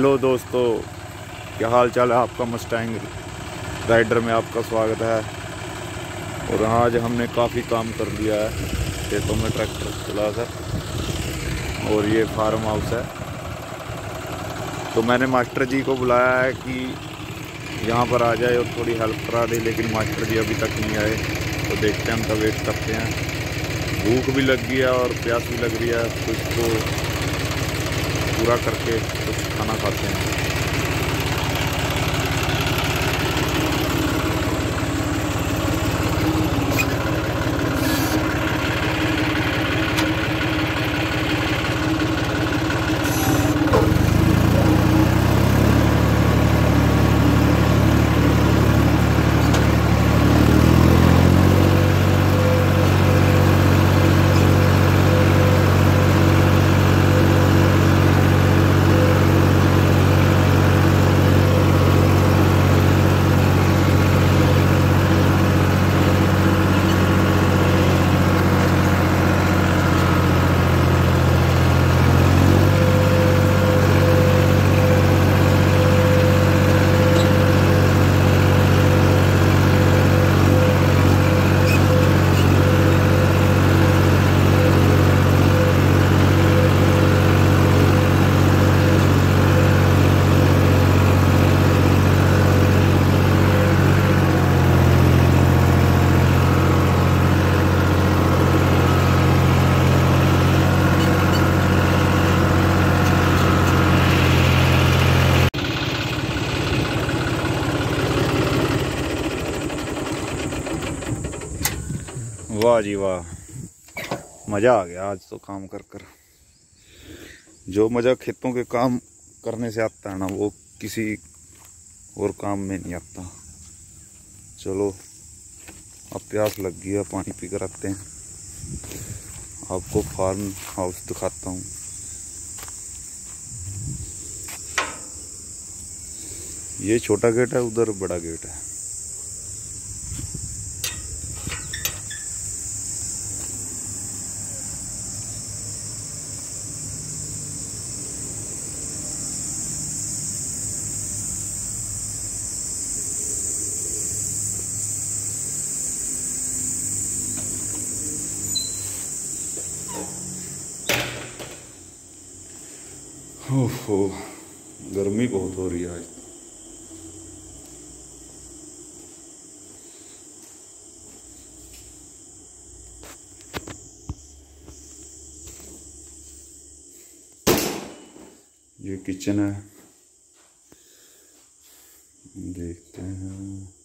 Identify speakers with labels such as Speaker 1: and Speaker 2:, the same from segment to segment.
Speaker 1: Hello दोस्तों, क्या हाल चाल है आपका मस्टैंग राइडर में आपका स्वागत है। और आज हमने काफ़ी काम कर लिया है, खेतों में ट्रैक्टर चला कर। और ये फार्म हाउस है। तो मैंने मास्टर जी को बुलाया है कि यहाँ पर आ जाए और थोड़ी हेल्प करा दे, लेकिन मास्टर जी अभी तक नहीं आए। तो देखते हैं उनका वेट करते हैं। भूख भी लग गई है और प्यास भी लग रही है कुछ तो पूरा करके कुछ खाना खाते हैं। वाह जी वाह। मज़ा आ गया आज तो काम कर कर। जो मज़ा खेतों के काम करने से आता है ना, वो किसी और काम में नहीं आता। चलो, अब प्यास लग गई है, पानी पी कर आते हैं। आपको फार्म हाउस दिखाता हूँ। ये छोटा गेट है, उधर बड़ा गेट है। ओहो गर्मी बहुत हो रही है आज। ये किचन है देखते हैं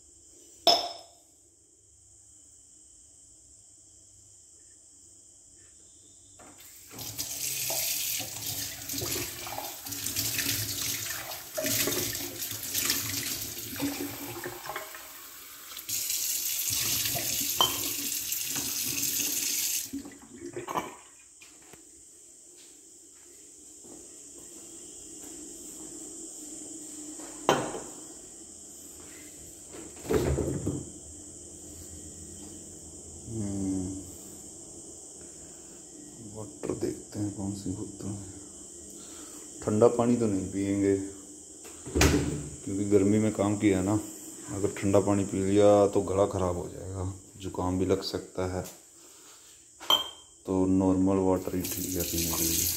Speaker 1: वाटर देखते हैं कौन सी बोतल है। ठंडा पानी तो नहीं पियेंगे, क्योंकि गर्मी में काम किया ना। अगर ठंडा पानी पी लिया तो गला ख़राब हो जाएगा, जुकाम भी लग सकता है। तो नॉर्मल वाटर ही ठीक है पीने के लिए।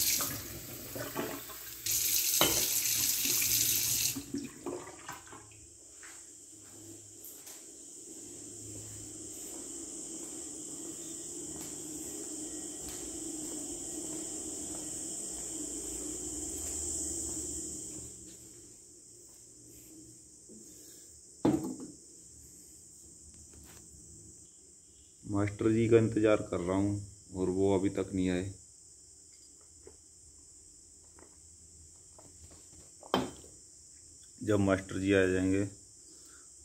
Speaker 1: मास्टर जी का इंतज़ार कर रहा हूँ, और वो अभी तक नहीं आए। जब मास्टर जी आ जाएँगे,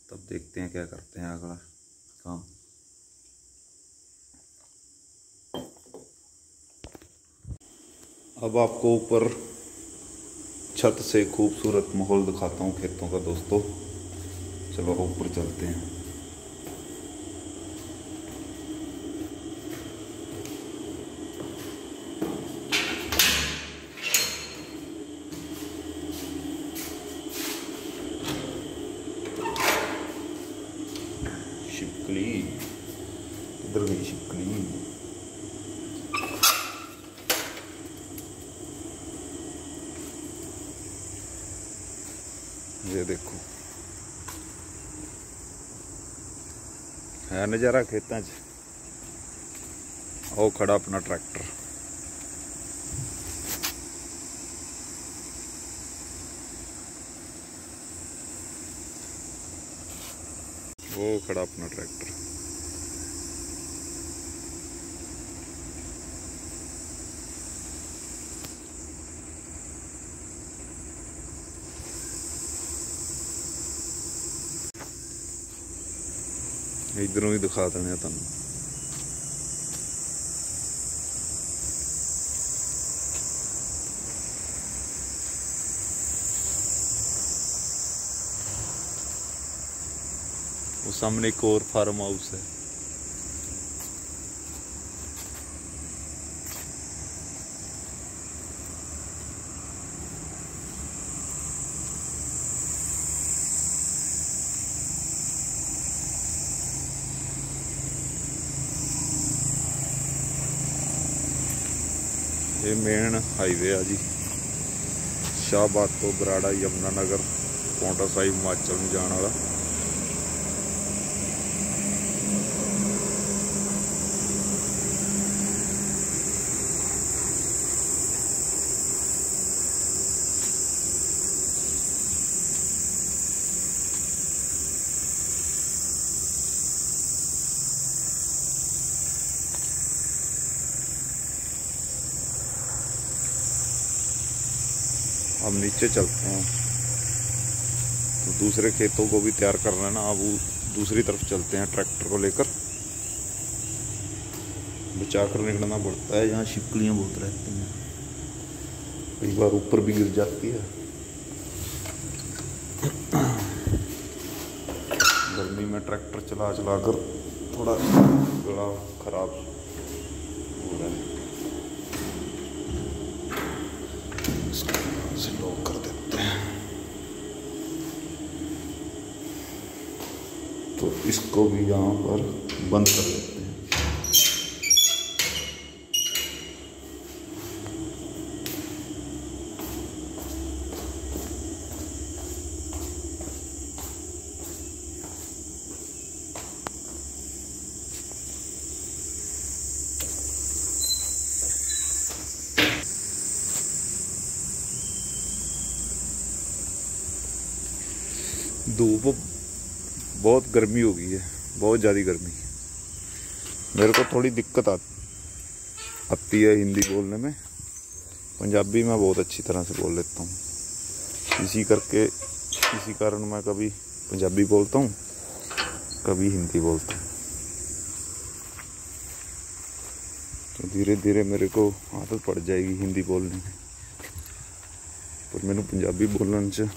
Speaker 1: तब देखते हैं क्या करते हैं अगला काम। अब आपको ऊपर छत से खूबसूरत माहौल दिखाता हूँ खेतों का, दोस्तों। चलो, ऊपर चलते हैं। ये देखो। है नज़ारा खेत आओ खड़ा अपना ट्रैक्टर। वो खड़ा अपना ट्रैक्टर। इधरों ही दिखा देने तुम सामने एक और फार्म हाउस है। ਇਹ ਮੇਨ ਹਾਈਵੇ ਆ ਜੀ। ਸ਼ਾਹਬਾਦ ਤੋਂ ਬਰਾੜਾ ਯਮਨਾ ਨਗਰ ਪੌਂਟਾ ਸਾਹਿਬ, ਹਿਮਾਚਲ ਨੂੰ ਜਾਣ ਵਾਲਾ। हम नीचे चलते हैं। तो दूसरे खेतों को भी तैयार करना है ना, अब दूसरी तरफ़ चलते हैं ट्रैक्टर को लेकर। बचा कर निकलना पड़ता है, यहाँ शिकलियाँ बहुत रहती हैं। कई बार ऊपर भी गिर जाती है। गर्मी में ट्रैक्टर चला चला कर थोड़ा गला खराब हो रहा है इसको से लॉक कर देते हैं तो इसको भी यहाँ पर बंद कर देते हैं। धूप बहुत गर्मी हो गई है बहुत ज़्यादा गर्मी मेरे को थोड़ी दिक्कत आ, आती है हिंदी बोलने में। पंजाबी मैं बहुत अच्छी तरह से बोल लेता हूँ। इसी करके इसी कारण मैं कभी पंजाबी बोलता हूँ कभी हिंदी बोलता हूँ। तो धीरे धीरे मेरे को आदत पड़ जाएगी हिंदी बोलने में। पर मैंने पंजाबी बोलने से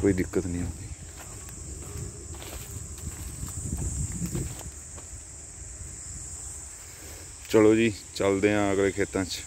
Speaker 1: कोई दिक्कत नहीं होगी। ਚਲੋ ਜੀ ਚੱਲਦੇ ਆਂ ਅਗਲੇ ਖੇਤਾਂ 'ਚ।